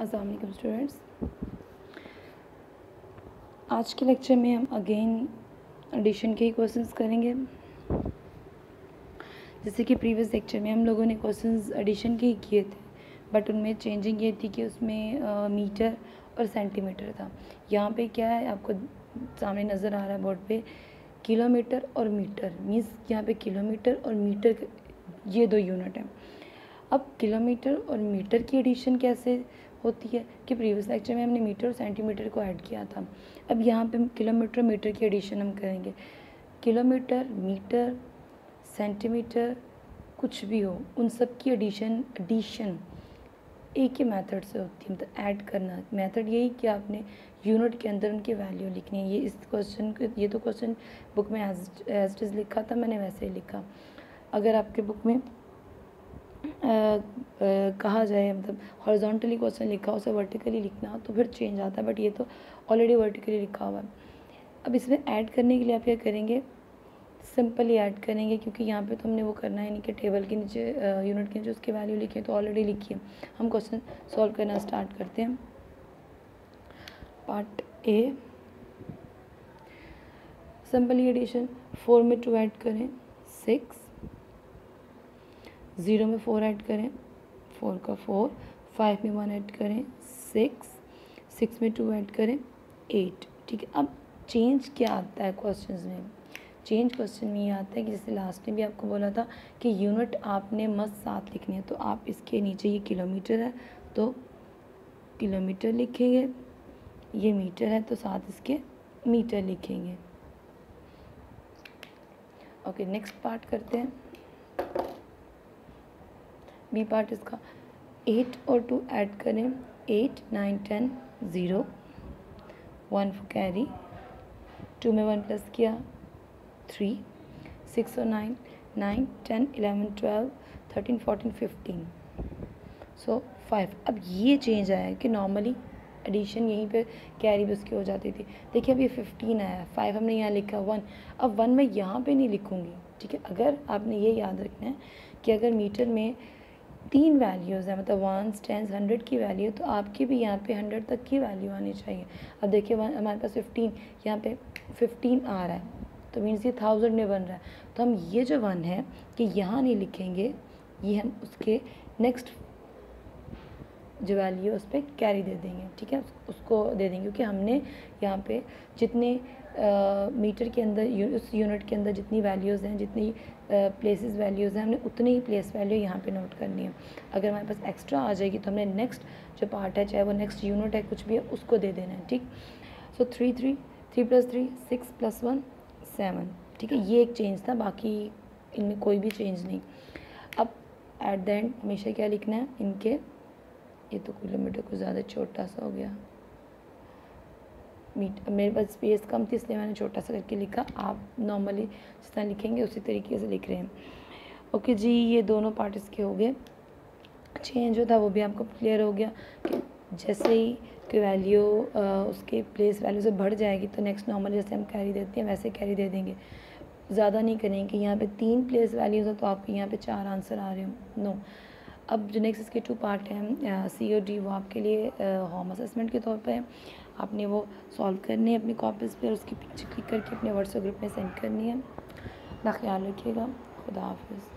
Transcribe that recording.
Aslam students. आज के lecture में हम अगेन एडिशन के ही क्वेश्चंस करेंगे। जैसे कि प्रीवियस लेक्चर में हम लोगों ने क्वेश्चंस एडिशन के ही किए थे बट उनमें चेंजिंग ये थी कि उसमें आ, मीटर और सेंटीमीटर था। यहाँ पे क्या है आपको सामने नज़र आ रहा है बोर्ड पे किलोमीटर और मीटर मीन्स यहाँ पे किलोमीटर और मीटर ये दो यूनिट हैं। अब किलोमीटर और मीटर की एडिशन कैसे होती है? कि प्रीवियस लेक्चर में हमने मीटर और सेंटीमीटर को ऐड किया था। अब यहाँ पे किलोमीटर मीटर की एडिशन हम करेंगे। किलोमीटर, मीटर सेंटीमीटर कुछ भी हो, उन सब की एडिशन एडिशन एक ही मेथड से होती है। मतलब ऐड करना। मेथड यही कि आपने यूनिट के अंदर उनकी वैल्यू लिखनी है। ये इस क्वेश्चन को, ये तो क्वेश्चन बुक में एज एज लिखा था, मैंने वैसे ही लिखा। अगर आपके बुक में कहा जाए मतलब हॉरिजॉन्टली क्वेश्चन लिखा, उसे वर्टिकली लिखना तो फिर चेंज आता है बट ये तो ऑलरेडी वर्टिकली लिखा हुआ है। अब इसमें ऐड करने के लिए आप क्या करेंगे? सिंपली ऐड करेंगे, क्योंकि यहाँ पे तो हमने वो करना है नहीं कि टेबल के नीचे यूनिट के नीचे उसकी वैल्यू लिखी है तो ऑलरेडी लिखी है हम क्वेश्चन सॉल्व करना स्टार्ट करते हैं। Part A simply addition four में टू ऐड करें सिक्स ज़ीरो में फ़ोर ऐड करें, फोर का फोर, फाइव में वन ऐड करें, सिक्स सिक्स में टू ऐड करें, एट। ठीक है, अब चेंज क्या आता है क्वेश्चन में? चेंज क्वेश्चन में ये आता है कि जैसे लास्ट में भी आपको बोला था कि यूनिट आपने मस्त साथ लिखनी है तो आप इसके नीचे ये किलोमीटर है तो किलोमीटर लिखेंगे, ये मीटर है तो साथ इसके मीटर लिखेंगे। ओके नेक्स्ट पार्ट करते हैं। बी पार्ट इसका। एट और टू ऐड करें, eight, nine, ten, zero, one four carry two में वन प्लस किया, थ्री, सिक्स और nine nine, ten, eleven, twelve, thirteen, fourteen, fifteen. So five अब ये चेंज आया कि नॉर्मली एडिशन यहीं पे कैरी भी उसकी हो जाती थी। देखिए अब ये फिफ्टीन आया फाइव हमने यहाँ लिखा वन अब वन मैं यहाँ पे नहीं लिखूँगी, ठीक है? अगर आपने ये याद रखना है कि अगर मीटर में तीन वैल्यूज़ हैं मतलब वंस टेंस हंड्रेड की वैल्यू तो आपकी भी यहाँ पे हंड्रेड तक की वैल्यू आनी चाहिए। अब देखिए हमारे पास फिफ्टीन यहाँ पे फिफ्टीन आ रहा है तो मीन्स ये थाउज़ेंड में बन रहा है। तो हम ये जो वन है, कि यहाँ नहीं लिखेंगे, ये हम उसके नेक्स्ट जो वैल्यू है उस पर कैरी दे देंगे ठीक है? उसको दे देंगे क्योंकि हमने यहाँ पे जितने आ, मीटर के अंदर यू, उस यूनिट के अंदर जितनी वैल्यूज़ हैं जितनी प्लेसेस वैल्यूज़ हैं हमने उतनी ही प्लेस वैल्यू यहाँ पे नोट करनी है। अगर हमारे पास एक्स्ट्रा आ जाएगी तो हमने नेक्स्ट जो पार्ट है चाहे वो नेक्स्ट यूनिट है कुछ भी है उसको दे देना है ठीक? So three three three plus three six plus one seven ठीक है? ये एक चेंज था बाकी इनमें कोई भी चेंज नहीं। अब एट द एंड हमेशा क्या लिखना है? इनके ये तो किलोमीटर को ज़्यादा छोटा सा हो गया। मीट मेरे पास स्पेस कम थी, इसलिए मैंने छोटा सा करके लिखा। आप नॉर्मली जिस तरह लिखेंगे, उसी तरीके से लिख रहे हैं। ओके जी, ये दोनों पार्ट इसके हो गए। चेंज जो था, वो भी आपको क्लियर हो गया कि जैसे ही कि वैल्यू उसके प्लेस वैल्यू से बढ़ जाएगी तो नेक्स्ट नॉर्मल जैसे हम कैरी देते हैं, वैसे कैरी दे देंगे। ज़्यादा नहीं करेंगे, यहाँ पे तीन प्लेस वैल्यूज़ है तो आपके यहाँ पे चार आंसर आ रहे हो। नो अब जो नेक्स्ट इसके टू पार्ट हैं सी ओ डी वो आपके लिए होम असेसमेंट के तौर पर आपने वो सॉल्व करनी है अपनी कॉपीज़ पर उसकी पिक्चर क्लिक करके अपने व्हाट्सएप ग्रुप में सेंड करनी है। ना ख्याल रखिएगा। खुदा हाफिज़।